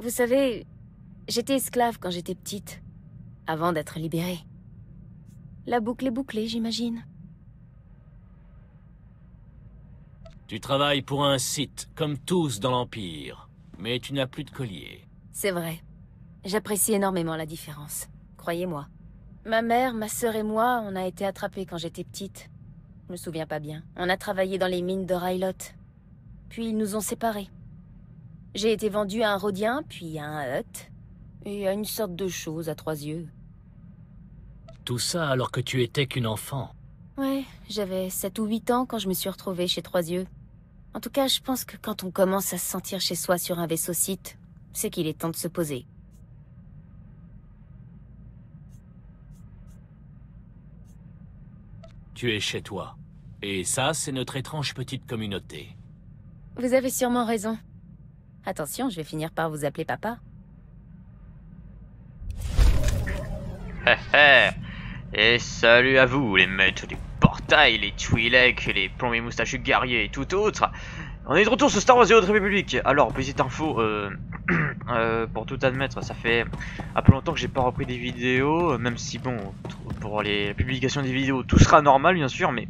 Vous savez, j'étais esclave quand j'étais petite, avant d'être libérée. La boucle est bouclée, j'imagine. Tu travailles pour un site, comme tous dans l'Empire. Mais tu n'as plus de collier. C'est vrai. J'apprécie énormément la différence. Croyez-moi. Ma mère, ma sœur et moi, on a été attrapés quand j'étais petite. Je me souviens pas bien. On a travaillé dans les mines de Rylot. Puis ils nous ont séparés. J'ai été vendue à un Rhodien, puis à un Hutt, et à une sorte de chose à trois yeux. Tout ça alors que tu étais qu'une enfant. Ouais, j'avais 7 ou 8 ans quand je me suis retrouvée chez Trois Yeux. En tout cas, je pense que quand on commence à se sentir chez soi sur un vaisseau site, c'est qu'il est temps de se poser. Tu es chez toi. Et ça, c'est notre étrange petite communauté. Vous avez sûrement raison. Attention, je vais finir par vous appeler papa. et salut à vous, les maîtres du portail, les Twi'lek, les plombiers moustachus guerriers et tout autre. On est de retour sur Star Wars Zero République. Alors, petite info, euh, euh, pour tout admettre, ça fait un peu longtemps que j'ai pas repris des vidéos, même si bon, pour les publications des vidéos, tout sera normal bien sûr, mais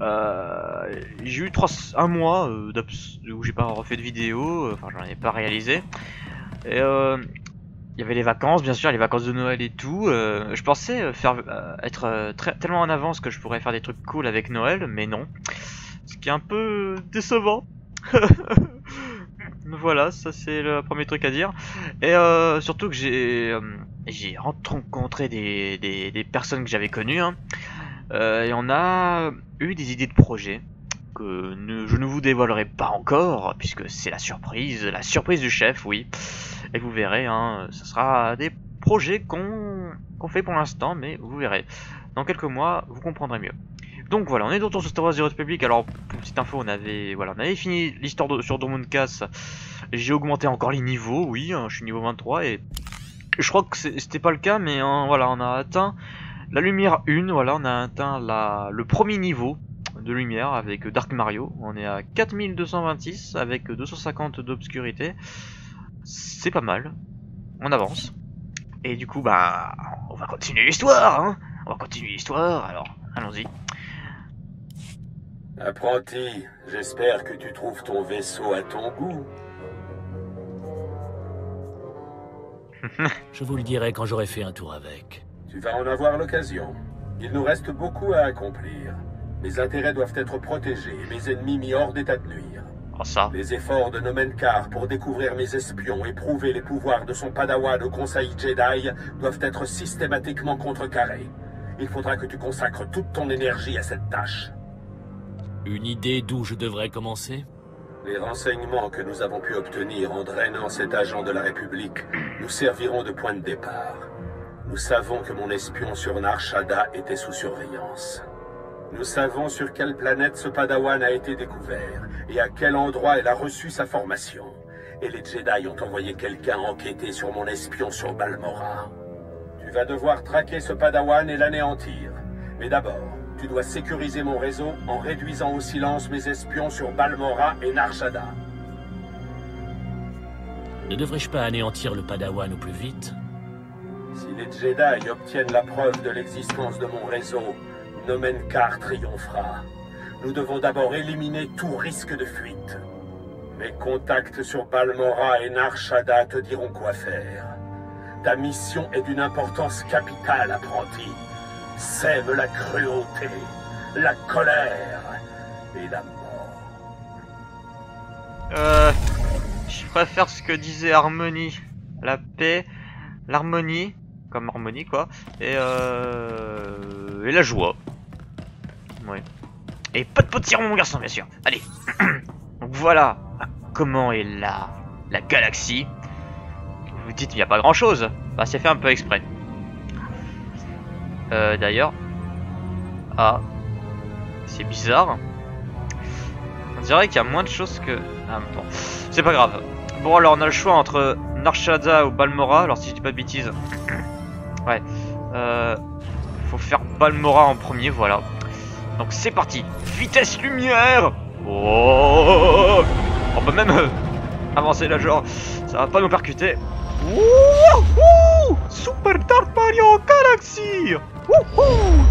euh, j'ai eu trois, un mois euh, où j'ai pas refait de vidéo, euh, enfin j'en ai pas réalisé. Et il y avait les vacances, bien sûr, les vacances de Noël et tout. je pensais faire être tellement en avance que je pourrais faire des trucs cool avec Noël, mais non. Ce qui est un peu décevant. voilà, ça c'est le premier truc à dire. Et surtout que j'ai j'ai rencontré des, des, personnes que j'avais connues. Hein. Et on a eu des idées de projets que je ne vous dévoilerai pas encore, puisque c'est la surprise, la surprise du chef, oui. Et vous verrez, hein, ce sera des projets qu'on fait pour l'instant, mais vous verrez. Dans quelques mois, vous comprendrez mieux. Donc voilà, on est de retour sur Star Wars Zero Republic. Alors, pour petite info, on avait, voilà, on avait fini l'histoire sur Cass. J'ai augmenté encore les niveaux, oui, hein, je suis niveau 23 et je crois que c'était pas le cas, mais hein, voilà, on a atteint la lumière 1, voilà, on a atteint la, le premier niveau de lumière avec Dark Mario. On est à 4226 avec 250 d'obscurité. C'est pas mal. On avance. Et du coup, bah, on va continuer l'histoire, hein On va continuer l'histoire, alors, allons-y. Apprenti, j'espère que tu trouves ton vaisseau à ton goût. Je vous le dirai quand j'aurai fait un tour avec. Tu vas en avoir l'occasion. Il nous reste beaucoup à accomplir. Mes intérêts doivent être protégés et mes ennemis mis hors d'état de nuire. Oh, ça. Les efforts de Nomenkar pour découvrir mes espions et prouver les pouvoirs de son padawan au Conseil Jedi doivent être systématiquement contrecarrés. Il faudra que tu consacres toute ton énergie à cette tâche. Une idée d'où je devrais commencer? Les renseignements que nous avons pu obtenir en drainant cet agent de la République nous serviront de point de départ. Nous savons que mon espion sur Nar était sous surveillance. Nous savons sur quelle planète ce Padawan a été découvert et à quel endroit elle a reçu sa formation. Et les Jedi ont envoyé quelqu'un enquêter sur mon espion sur Balmora. Tu vas devoir traquer ce Padawan et l'anéantir. Mais d'abord, tu dois sécuriser mon réseau en réduisant au silence mes espions sur Balmora et Nar Ne devrais-je pas anéantir le Padawan au plus vite? Si les Jedi obtiennent la preuve de l'existence de mon réseau, Nomenkar triomphera. Nous devons d'abord éliminer tout risque de fuite. Mes contacts sur Balmora et Nar te diront quoi faire. Ta mission est d'une importance capitale, apprenti. Sème la cruauté, la colère et la mort. Euh, je préfère ce que disait Harmony. La paix, l'harmonie comme harmonie quoi. Et, euh, et la joie. Et pas de potiron mon garçon bien sûr. Allez. Donc voilà comment est la, la galaxie. Vous dites il n'y a pas grand chose. Bah c'est fait un peu exprès. Euh, D'ailleurs. Ah. C'est bizarre. On dirait qu'il y a moins de choses que... Ah, bon. C'est pas grave. Bon alors on a le choix entre Narshada ou Balmora. Alors si je dis pas de bêtises. Ouais. Euh, faut faire Balmora en premier, voilà. Donc c'est parti. Vitesse lumière Oh On peut même... Euh, avancer là, genre, ça va pas nous percuter. Wouhou Super Dark Mario Galaxy Wouhou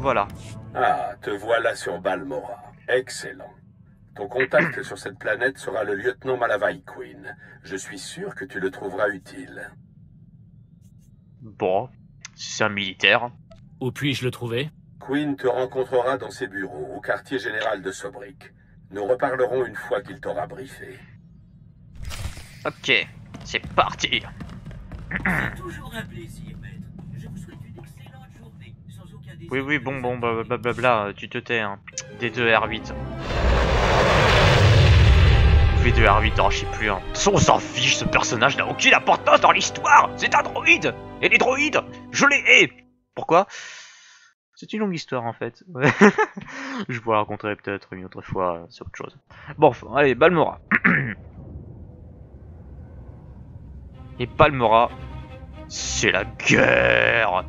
Voilà. Ah, te voilà sur Balmora. Excellent. Ton contact sur cette planète sera le lieutenant Malavai Queen. Je suis sûr que tu le trouveras utile. Bon, c'est un militaire. Où puis-je le trouver? Queen te rencontrera dans ses bureaux, au quartier général de Sobrik. Nous reparlerons une fois qu'il t'aura briefé. Ok, c'est parti. Toujours un plaisir, maître. Je vous souhaite une excellente journée, sans aucun désir. Oui, oui, bon, bon, blablabla, tu te tais, hein. D2R8. V2R8, oh, je sais plus, hein. De s'en fiche, ce personnage n'a aucune importance dans l'histoire C'est un droïde Et les droïdes, je les hais Pourquoi? C'est une longue histoire, en fait. je vous la raconterai peut-être une autre fois, c'est autre chose. Bon, allez, Balmora. Et Balmora, c'est la guerre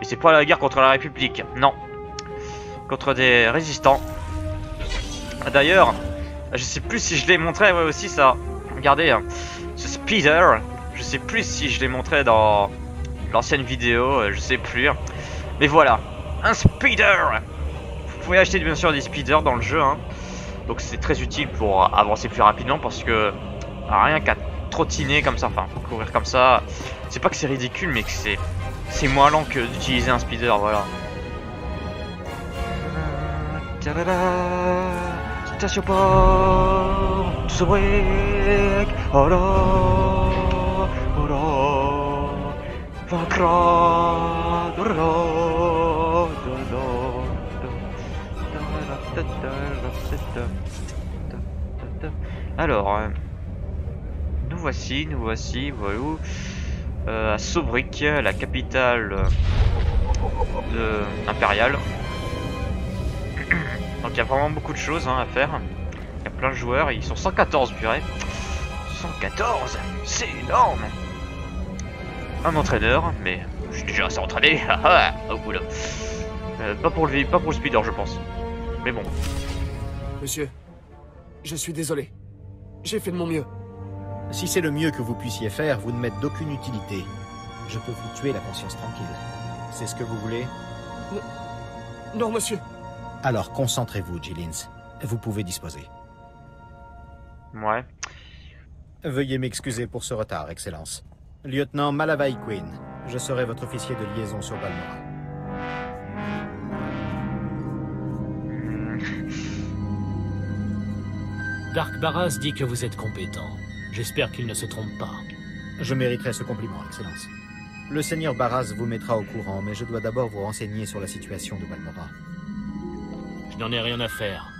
Et c'est pas la guerre contre la République, non. Contre des résistants. Ah, D'ailleurs, je sais plus si je l'ai montré, ouais aussi ça. Regardez, hein. ce speeder, je sais plus si je l'ai montré dans l'ancienne vidéo, euh, je sais plus. Mais voilà, un speeder Vous pouvez acheter bien sûr des speeders dans le jeu, hein. donc c'est très utile pour avancer plus rapidement parce que ah, rien qu'à trottiner comme ça, enfin courir comme ça, c'est pas que c'est ridicule mais que c'est c'est moins lent que d'utiliser un speeder, voilà. Break, oh là, oh là, vaincra, oh là, oh là. Alors, euh, nous voici, nous voici, voilà, euh, à Sobrik, la capitale euh, impériale. Donc il y a vraiment beaucoup de choses hein, à faire. Il y a plein de joueurs, ils sont 114 purée. 114 C'est énorme Un entraîneur, mais je suis déjà assez entraîné, haha, au bout là. Euh, pas pour le pas pour le speeder je pense. Mais bon. Monsieur, je suis désolé. J'ai fait de mon mieux. Si c'est le mieux que vous puissiez faire, vous ne m'êtes d'aucune utilité. Je peux vous tuer la conscience tranquille. C'est ce que vous voulez? Non, monsieur. Alors concentrez-vous, Gillins. Vous pouvez disposer. Ouais. Veuillez m'excuser pour ce retard, Excellence. Lieutenant Malavai Queen, je serai votre officier de liaison sur Balmora. Dark Barras dit que vous êtes compétent. J'espère qu'il ne se trompe pas. Je mériterai ce compliment, Excellence. Le seigneur Barras vous mettra au courant, mais je dois d'abord vous renseigner sur la situation de Balmora. Je n'en ai rien à faire.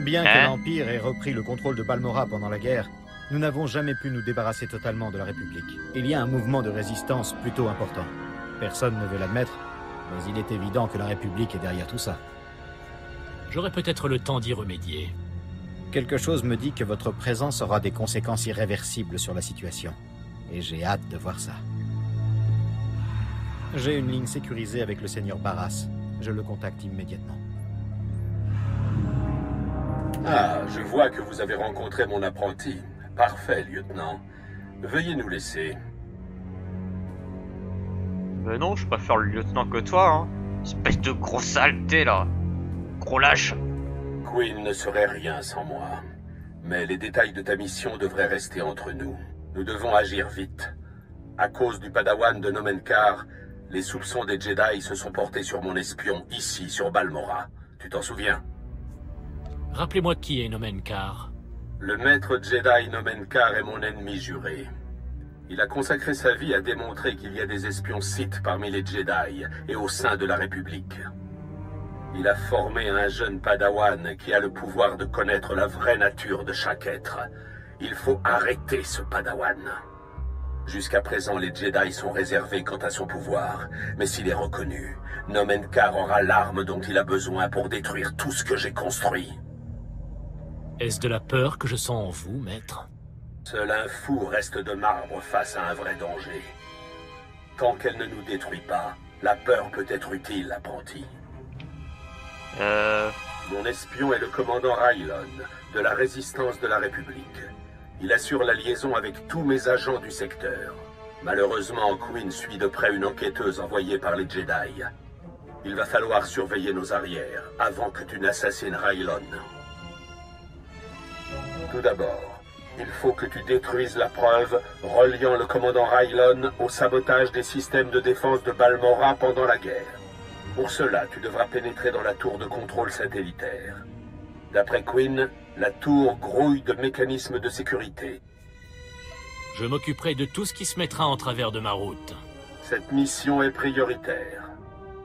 Bien Hein que l'Empire ait repris le contrôle de Balmora pendant la guerre, nous n'avons jamais pu nous débarrasser totalement de la République. Il y a un mouvement de résistance plutôt important. Personne ne veut l'admettre, mais il est évident que la République est derrière tout ça. J'aurai peut-être le temps d'y remédier. Quelque chose me dit que votre présence aura des conséquences irréversibles sur la situation. Et j'ai hâte de voir ça. J'ai une ligne sécurisée avec le seigneur Barras. Je le contacte immédiatement. Ah, je vois que vous avez rencontré mon apprenti. Parfait, lieutenant. Veuillez nous laisser. Mais non, je préfère le lieutenant que toi, hein. Espèce de gros saleté là. Gros lâche. Queen ne serait rien sans moi. Mais les détails de ta mission devraient rester entre nous. Nous devons agir vite. À cause du padawan de Nomenkar, les soupçons des Jedi se sont portés sur mon espion ici, sur Balmora. Tu t'en souviens? Rappelez-moi qui est Nomenkar. Le maître Jedi Nomenkar est mon ennemi juré. Il a consacré sa vie à démontrer qu'il y a des espions Sith parmi les Jedi et au sein de la République. Il a formé un jeune padawan qui a le pouvoir de connaître la vraie nature de chaque être. Il faut arrêter ce padawan. Jusqu'à présent, les Jedi sont réservés quant à son pouvoir, mais s'il est reconnu, Nomenkar aura l'arme dont il a besoin pour détruire tout ce que j'ai construit. Est-ce de la peur que je sens en vous, maître Seul un fou reste de marbre face à un vrai danger. Tant qu'elle ne nous détruit pas, la peur peut être utile, apprenti. Euh... Mon espion est le commandant Rylon, de la résistance de la République. Il assure la liaison avec tous mes agents du secteur. Malheureusement, Queen suit de près une enquêteuse envoyée par les Jedi. Il va falloir surveiller nos arrières avant que tu n'assassines Rylon. Tout d'abord, il faut que tu détruises la preuve reliant le commandant Rylon au sabotage des systèmes de défense de Balmora pendant la guerre. Pour cela, tu devras pénétrer dans la tour de contrôle satellitaire. D'après Quinn, la tour grouille de mécanismes de sécurité. Je m'occuperai de tout ce qui se mettra en travers de ma route. Cette mission est prioritaire.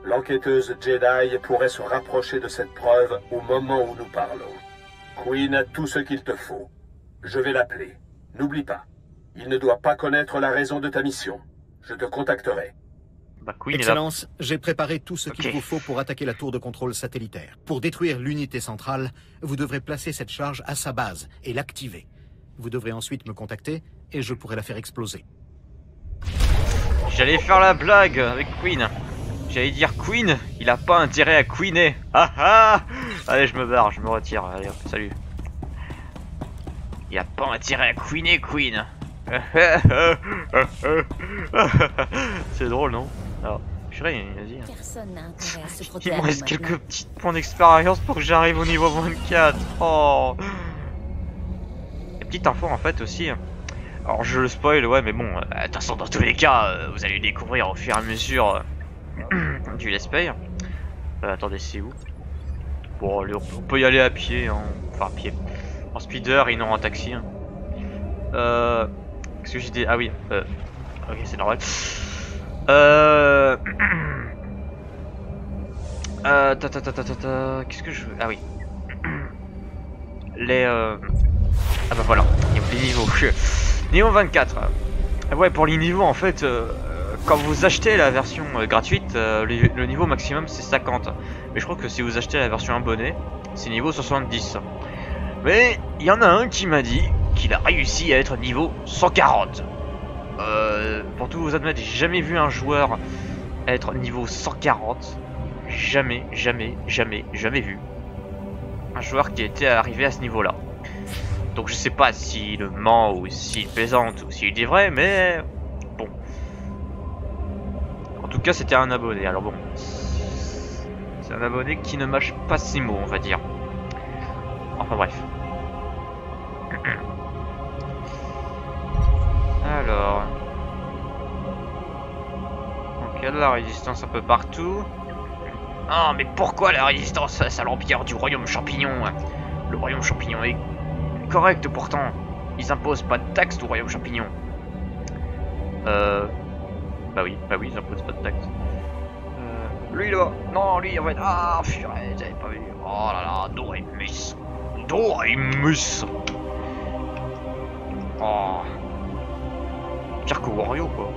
L'enquêteuse Jedi pourrait se rapprocher de cette preuve au moment où nous parlons. Queen a tout ce qu'il te faut. Je vais l'appeler. N'oublie pas, il ne doit pas connaître la raison de ta mission. Je te contacterai. Bah, Queen est là. Excellence, j'ai préparé tout ce qu'il vous faut pour attaquer la tour de contrôle satellitaire. Pour détruire l'unité centrale, vous devrez placer cette charge à sa base et l'activer. Vous devrez ensuite me contacter et je pourrai la faire exploser. J'allais faire la blague avec Queen. J'allais dire Queen, il a pas intérêt à queener. Ah ah Allez, je me barre, je me retire. Allez, hop, salut. Il a pas intérêt à queener, Queen. C'est drôle, non? Alors, purée, vas-y. Personne n'a intérêt à se protéger. Il me reste quelques petits points d'expérience pour que j'arrive au niveau 24. Oh Et petite info en fait aussi. Alors je le spoil, ouais, mais bon, euh, de toute façon, dans tous les cas, euh, vous allez le découvrir au fur et à mesure euh, du let's play. Euh, attendez, c'est où? Bon, on peut y aller à pied, enfin à pied. En speeder et non en taxi. hein. Euh. Qu'est-ce que j'ai dit Ah oui, euh. Ok, c'est normal. Euh. Euh, ta ta ta qu'est-ce que je veux? Ah oui. Les euh... Ah bah voilà, les niveaux. Niveau 24. Ah Ouais, pour les niveaux en fait, euh, quand vous achetez la version euh, gratuite, euh, le niveau maximum c'est 50. Mais je crois que si vous achetez la version abonnée, c'est niveau 70. Mais il y en a un qui m'a dit qu'il a réussi à être niveau 140. Euh, pour tout vous admettre, j'ai jamais vu un joueur être niveau 140 jamais, jamais, jamais, jamais vu un joueur qui était arrivé à ce niveau-là. Donc je sais pas s'il ment ou s'il plaisante ou s'il dit vrai, mais bon. En tout cas, c'était un abonné. Alors bon, un abonné qui ne mâche pas ses mots, on va dire. Enfin bref. Alors. Donc il y a de la résistance un peu partout. Ah, mais pourquoi la résistance face à l'empire du royaume champignon? Le royaume champignon est correct pourtant. Ils imposent pas de taxes au royaume champignon. Euh. Bah oui, bah oui, ils imposent pas de taxes. Euh. Lui là Non, lui en fait. Ah, purée, j'avais pas vu. Oh là là, Dorémus. Dorémus Oh. Pire que Wario quoi.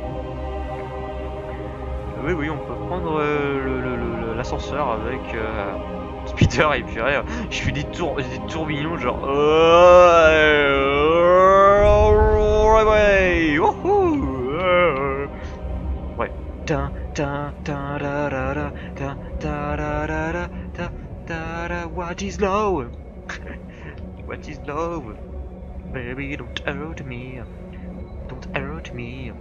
Oui, oui, on peut prendre euh, l'ascenseur avec euh, et puis ouais, je fais des tours, des tourbillons genre. euh, ouais, ouais, What is love? What is love? Baby, don't to me. Don't to me.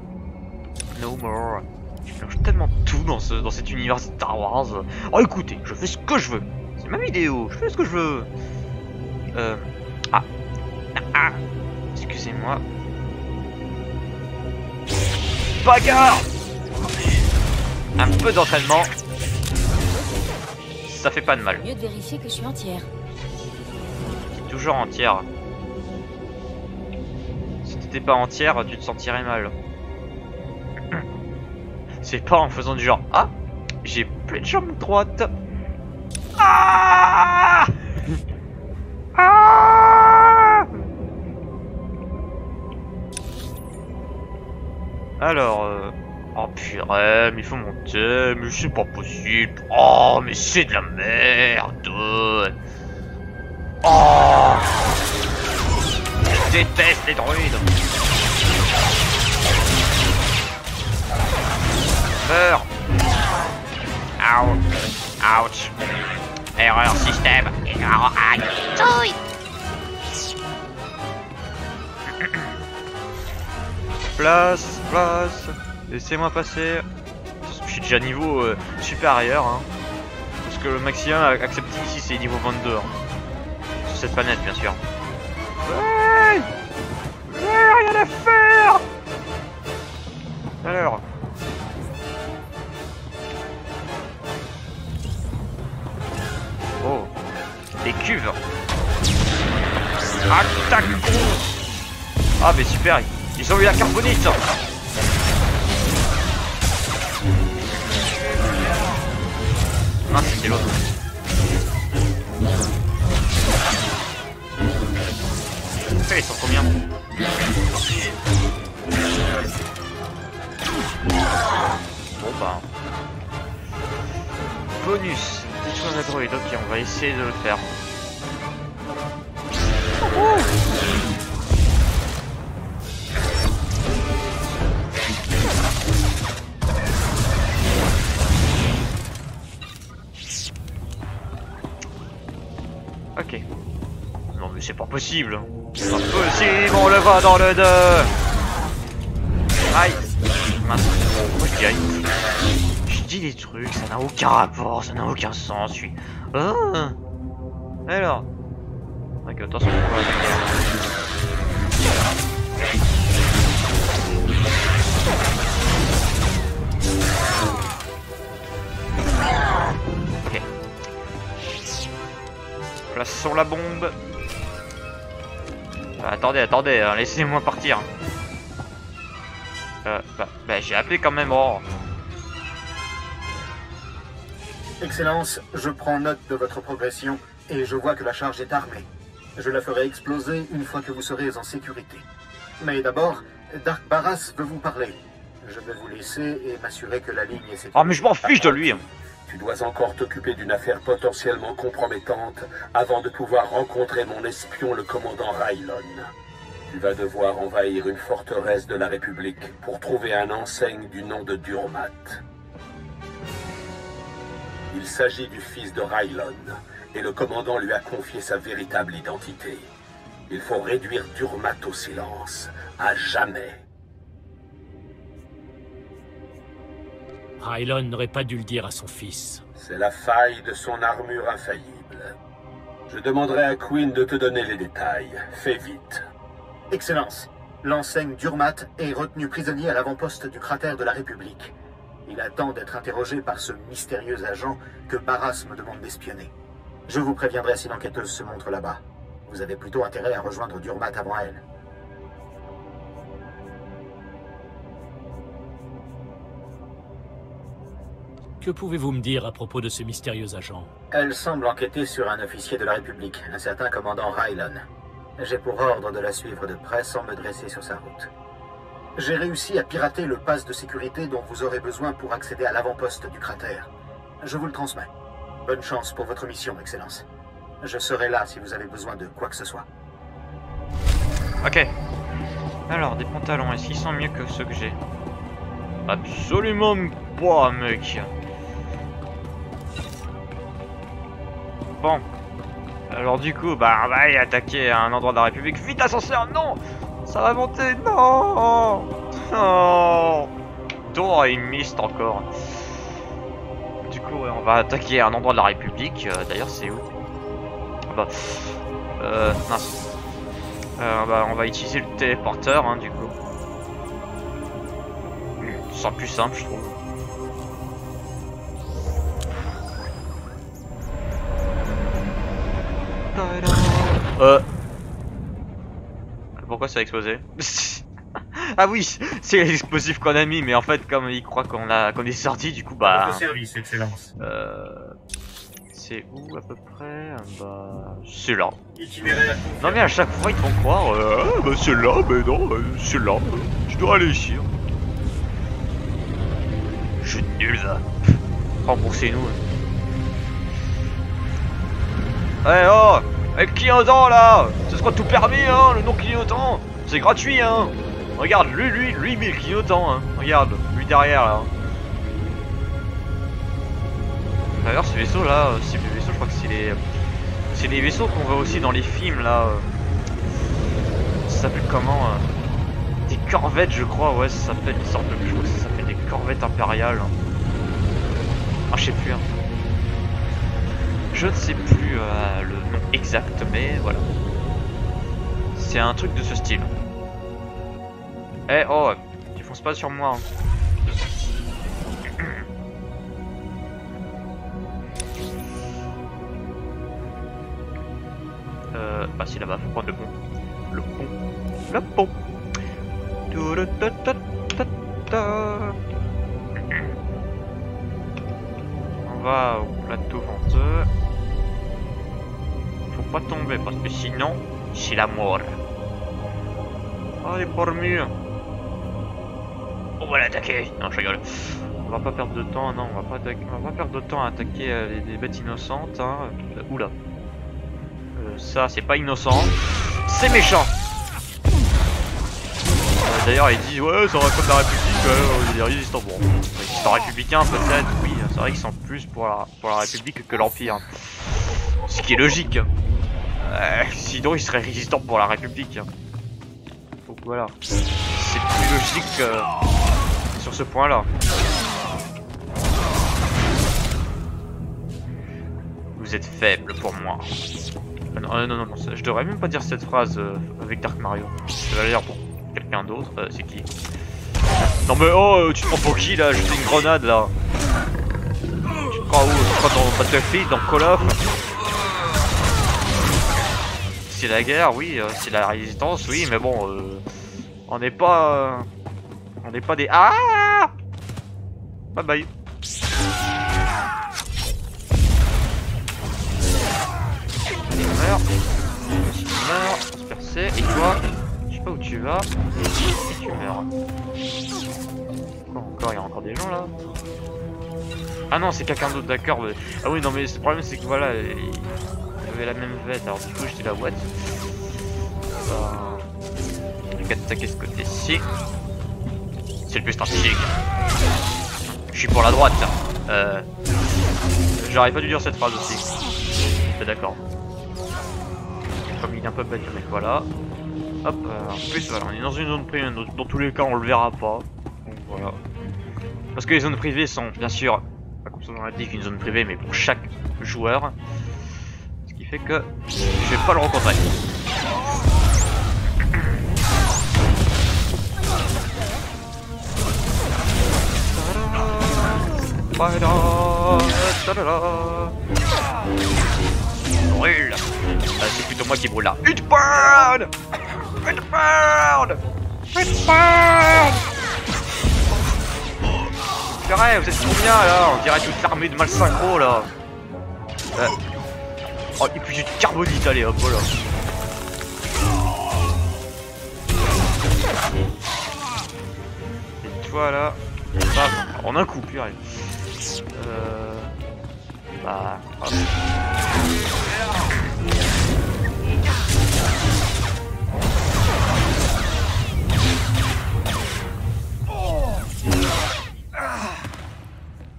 No more. Je mélange tellement tout dans, ce, dans cet univers Star Wars. Oh écoutez, je fais ce que je veux. C'est ma vidéo, je fais ce que je veux. Euh... Ah. Ah, ah. Excusez-moi. Bagarre Un peu d'entraînement. Ça fait pas de mal. Mieux de vérifier que je suis entière. T'es toujours entière. Si t'étais pas entière, tu te sentirais mal. C'est pas en faisant du genre Ah J'ai plus de jambes droites Ah Ah Alors, euh... Oh purée, mais il faut monter, mais c'est pas possible. Oh, mais c'est de la merde. Oh. Je déteste les droïdes Meurs. Ouch. Ouch. Erreur système. Erreur hack. Place, place. Laissez-moi passer. Je suis déjà niveau euh, supérieur. Hein. Parce que le maximum accepté ici c'est niveau 22. Hein. Sur cette planète bien sûr. Ouais rien à faire Alors. Oh. Des cuves. Attaque Ah mais super, ils ont eu la carbonite Ah c'était l'autre. combien Bon bah... Bonus Détruire la droïde, ok on va essayer de le faire. Ok. Possible. C'est pas possible, on le voit dans le 2 Aïe Mince, pourquoi je dis Je dis des trucs, ça n'a aucun rapport, ça n'a aucun sens, je suis... Ah Alors Ok, attention, Ok. Plaçons la bombe. Ah, attendez, attendez, hein, laissez-moi partir. Euh, bah, bah j'ai appelé quand même. Oh. Excellence, je prends note de votre progression et je vois que la charge est armée. Je la ferai exploser une fois que vous serez en sécurité. Mais d'abord, Dark Barras veut vous parler. Je vais vous laisser et m'assurer que la ligne est sécurisée. Oh mais je m'en fiche de lui. Tu dois encore t'occuper d'une affaire potentiellement compromettante avant de pouvoir rencontrer mon espion, le commandant Rylon. Tu vas devoir envahir une forteresse de la République pour trouver un enseigne du nom de Durmat. Il s'agit du fils de Rylon, et le commandant lui a confié sa véritable identité. Il faut réduire Durmat au silence, à jamais. Rylon n'aurait pas dû le dire à son fils. C'est la faille de son armure infaillible. Je demanderai à Queen de te donner les détails. Fais vite. Excellence, l'enseigne Durmat est retenu prisonnier à l'avant-poste du cratère de la République. Il attend d'être interrogé par ce mystérieux agent que Barras me demande d'espionner. Je vous préviendrai si l'enquêteuse se montre là-bas. Vous avez plutôt intérêt à rejoindre Durmat avant elle. Que pouvez-vous me dire à propos de ce mystérieux agent Elle semble enquêter sur un officier de la République, un certain commandant Rylon. J'ai pour ordre de la suivre de près sans me dresser sur sa route. J'ai réussi à pirater le pass de sécurité dont vous aurez besoin pour accéder à l'avant-poste du cratère. Je vous le transmets. Bonne chance pour votre mission, Excellence. Je serai là si vous avez besoin de quoi que ce soit. Ok. Alors, des pantalons, est-ce qu'ils sont mieux que ceux que j'ai? Absolument pas, mec. Alors du coup, bah on va aller attaquer un endroit de la République. Vite ascenseur, non Ça va monter, non Non Tour et mist encore. Du coup, on va attaquer un endroit de la République. Euh, D'ailleurs, c'est où? Ah bah... Euh... Mince. Euh, bah, on va utiliser le téléporteur, hein, du coup. Ce sera plus simple, je trouve. Euh... Pourquoi ça a explosé Ah oui, c'est l'explosif qu'on a mis, mais en fait, comme il croit qu'on a qu'on est sorti, du coup, bah... Votre service, Excellence. Euh... C'est où à peu près? Bah... C'est là. Non mais à chaque fois ils te font croire, euh, ah, bah c'est là, mais non, euh, c'est là, euh, tu dois aller ici. hein. Je suis nul va. Remboursez-nous. Eh oh Eh clignotant là Ce sera tout permis hein, le non clignotant C'est gratuit hein Regarde, lui, lui, lui, mais clignotant hein Regarde, lui derrière là. D'ailleurs ce vaisseau là, euh, c'est le vaisseau, je crois que c'est les... C'est les vaisseaux qu'on voit aussi dans les films là. euh. Ça s'appelle comment euh, Des corvettes, je crois, ouais, ça s'appelle une sorte de. Je crois que ça s'appelle des corvettes impériales. Ah, je sais plus. hein. Je ne sais plus le exact, mais voilà. C'est un truc de ce style. Eh oh, tu fonces pas sur moi. hein. Euh, bah si là-bas, faut prendre le pont. Le pont. Le pont. On va au plateau venteux. Pas tomber parce que sinon, c'est la mort. Oh, les porcs mûrs. On va l'attaquer. Non, je rigole. On va pas perdre de temps, non, on va pas, on va perdre de temps à attaquer euh, les, les bêtes innocentes. Hein. Euh, Oula. Euh, ça, c'est pas innocent. C'est méchant. Euh, D'ailleurs, ils disent ouais, ça va comme la République, des résistants. Républicains peut-être, oui, c'est vrai qu'ils sont plus pour la, pour la République que l'Empire. Ce qui est logique. Euh, sinon, ils seraient résistants pour la République. Donc voilà. C'est plus logique euh, sur ce point-là. Vous êtes faible pour moi. Non, euh, non, non, non, ça- je devrais même pas dire cette phrase avec Dark Mario. Je vais la dire pour quelqu'un d'autre. C'est qui? Non mais oh, tu te prends pour qui là? Je fais une grenade là. Tu te crois où? Tu te crois dans Battlefield, dans Call of? C'est la guerre, oui. euh, c'est la résistance, oui. Mais bon, euh, on n'est pas... euh, on n'est pas des... Ah Bye bye. Meurt. Il meurt. Et toi Je sais pas où tu vas. Et tu meurs. Encore Il y a encore des gens là Ah non, c'est quelqu'un d'autre, d'accord. mais- Ah oui, non, mais le problème c'est que voilà, il il avait la même vête. Alors du coup, j'étais la what? Bah. Qu'à attaquer ce côté-ci. C'est le plus stratégique. Je suis pour la droite. Euh. J'aurais pas dû dire cette phrase aussi. T'es d'accord. Comme il est un peu bête, mec, voilà. Hop, euh, en plus, voilà, on est dans une zone privée, dans, dans tous les cas, on le verra pas. Donc voilà. Parce que les zones privées sont, bien sûr, pas comme son nom l'indique, une zone privée, mais pour chaque joueur. Qui fait que je vais pas le rencontrer. Brûle Ah, C'est plutôt moi qui brûle là. It burn It burn It burn Purée, vous êtes combien là? On dirait toute l'armée de mal synchro là. Euh. Oh, et puis j'ai du carbonite, allez hop, voilà. Et toi là. Bam, en un coup, purée. Euh. Bah. hop.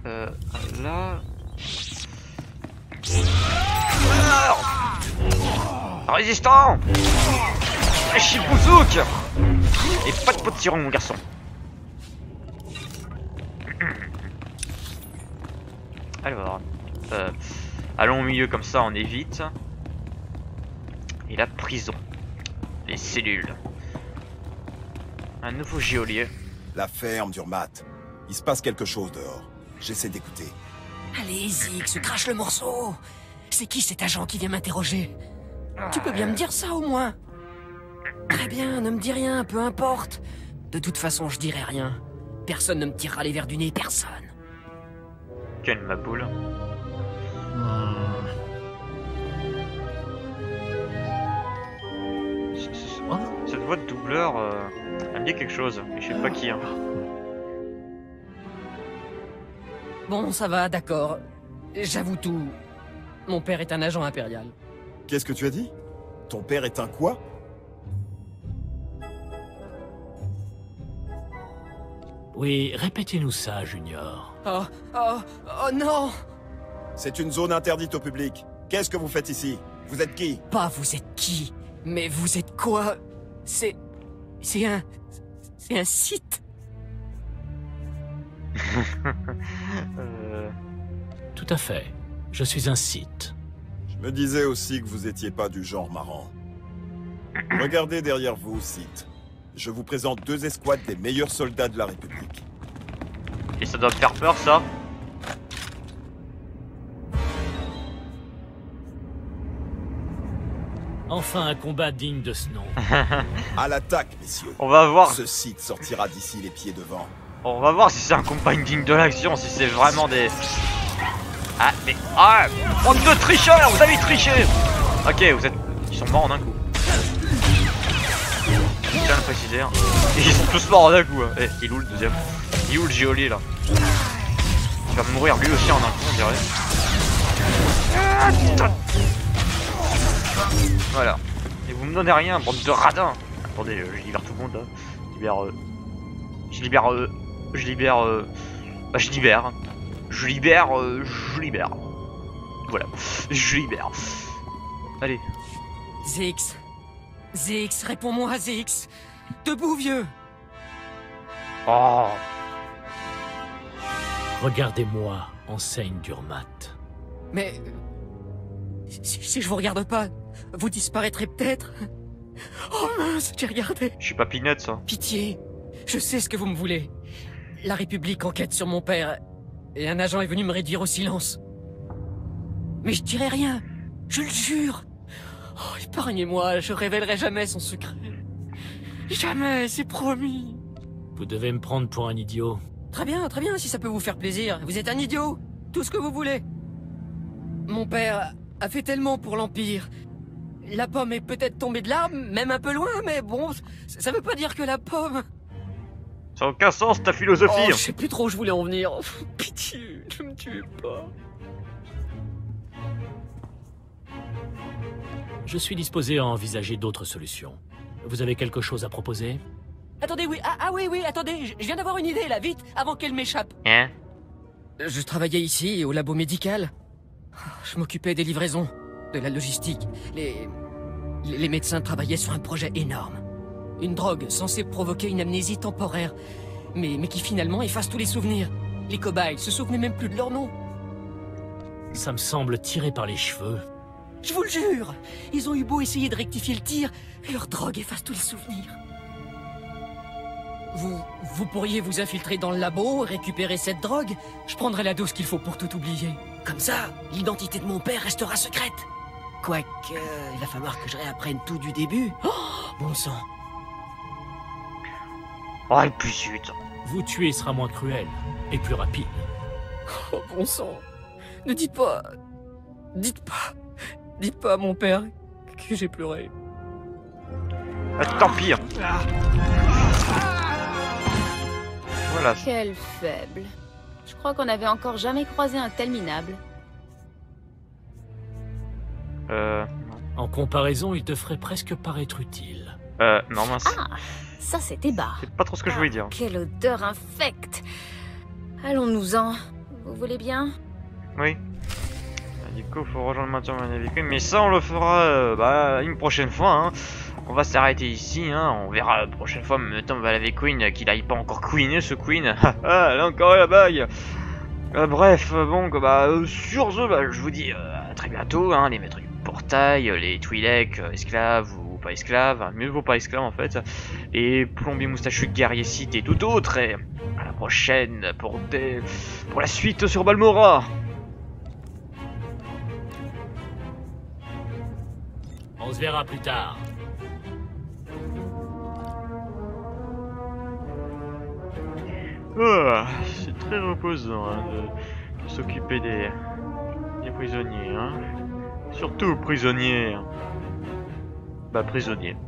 Euh, là. Résistant Chibouzouk Et pas de potiron, mon garçon. Alors, euh, allons au milieu comme ça, on évite. Et la prison. Les cellules. Un nouveau geôlier. La ferme, Durmat. Il se passe quelque chose dehors. J'essaie d'écouter. Allez, Zix, crache le morceau C'est qui cet agent qui vient m'interroger? Tu peux bien me dire ça au moins Très bien, ne me dis rien, peu importe. De toute façon, je dirai rien. Personne ne me tirera les verres du nez, personne. Quelle ma boule. C- c- Cette voix de doubleur, euh, elle me dit quelque chose, mais je sais pas qui. Hein. Bon, ça va, d'accord. J'avoue tout. Mon père est un agent impérial. Qu'est-ce que tu as dit? Ton père est un quoi? Oui, répétez-nous ça, Junior. Oh, oh, oh non C'est une zone interdite au public. Qu'est-ce que vous faites ici? Vous êtes qui? Pas vous êtes qui, mais vous êtes quoi? C'est... C'est un... C'est un site. Euh, Tout à fait. Je suis un Sith. Je me disais aussi que vous étiez pas du genre marrant. Regardez derrière vous, Sith. Je vous présente deux escouades des meilleurs soldats de la République. Et ça doit me faire peur, ça. Enfin un combat digne de ce nom. À l'attaque, messieurs. On va voir. Ce Sith sortira d'ici les pieds devant. On va voir si c'est un compagne digne de l'action, si c'est vraiment des... Ah, mais... Ah Bande de tricheurs Vous avez triché Ok, vous êtes... Ils sont morts en un coup. Je tiens à le préciser. hein. Ils sont tous morts en un coup. Eh, il est où le deuxième? Il est où le geôlier, là? Il va mourir lui aussi en un coup, on dirait. Voilà. Et vous me donnez rien, bande de radins Attendez, euh, je libère tout le monde, là. Je libère... euh, Je libère... euh, Je libère... euh, Bah, je libère. Je libère... euh, Je libère. Voilà. Je libère. Allez. ZX. ZX, réponds-moi, ZX. Debout, vieux. Oh Regardez-moi, enseigne d'Urmat. Mais... Si, si je vous regarde pas, vous disparaîtrez peut-être. Oh mince, j'ai regardé. Je suis pas Peanut, ça. Pitié, je sais ce que vous me voulez. La République enquête sur mon père, et un agent est venu me réduire au silence. Mais je dirai rien, je le jure. Oh, épargnez-moi, je révélerai jamais son secret. Jamais, c'est promis. Vous devez me prendre pour un idiot. Très bien, très bien, si ça peut vous faire plaisir. Vous êtes un idiot, tout ce que vous voulez. Mon père a fait tellement pour l'Empire. La pomme est peut-être tombée de l'arbre, même un peu loin, mais bon, ça ça veut pas dire que la pomme... Ça n'a aucun sens, ta philosophie Oh, je sais plus trop où je voulais en venir. Oh, Pitié, ne me tuez pas. Je suis disposé à envisager d'autres solutions. Vous avez quelque chose à proposer? Attendez, oui, ah, ah oui, oui, attendez, je viens d'avoir une idée là, vite, avant qu'elle m'échappe. Hein? Je travaillais ici, au labo médical. Je m'occupais des livraisons, de la logistique. Les médecins travaillaient sur un projet énorme. Une drogue censée provoquer une amnésie temporaire, mais, mais qui finalement efface tous les souvenirs. Les cobayes se souvenaient même plus de leur nom. Ça me semble tiré par les cheveux. Je vous le jure, ils ont eu beau essayer de rectifier le tir, leur drogue efface tous les souvenirs. Vous, vous pourriez vous infiltrer dans le labo, récupérer cette drogue. Je prendrai la dose qu'il faut pour tout oublier. Comme ça, l'identité de mon père restera secrète. Quoique, euh, il va falloir que je réapprenne tout du début. Oh, bon sang. Oh, et puis zut Vous tuer sera moins cruel et plus rapide. Oh, bon sang. Ne dites pas... Dites pas... Dites pas à mon père que j'ai pleuré. Ah, Tant pis hein. Voilà. Quel faible. Je crois qu'on n'avait encore jamais croisé un tel minable. Euh... En comparaison, il te ferait presque paraître utile. Euh... Non, mince. Ah, ça c'était bas. C'est pas trop ce que je voulais dire. Quelle odeur infecte. Allons-nous-en. Vous voulez bien? Oui. Euh, Du coup, faut rejoindre le maintien magnifique. Mais ça, on le fera euh, bah, une prochaine fois. Hein. On va s'arrêter ici. Hein. On verra la prochaine fois. Mais maintenant, on va laver Queen. euh, Qu'il aille pas encore queener ce Queen. ah, elle a encore la bague. Euh, bref, euh, bon, bah, euh, sur ce, bah, je vous dis à très bientôt. Hein, les maîtres du portail, les Twi'lek, esclaves pas hein, mieux vaut pas esclaves en fait. Et plombier moustachu, guerrier et tout autre. Et à la prochaine pour, des... pour la suite sur Balmora. On se verra plus tard. Ah, c'est très reposant hein, de, de s'occuper des, des prisonniers. Hein. Surtout prisonniers. Prisonniers.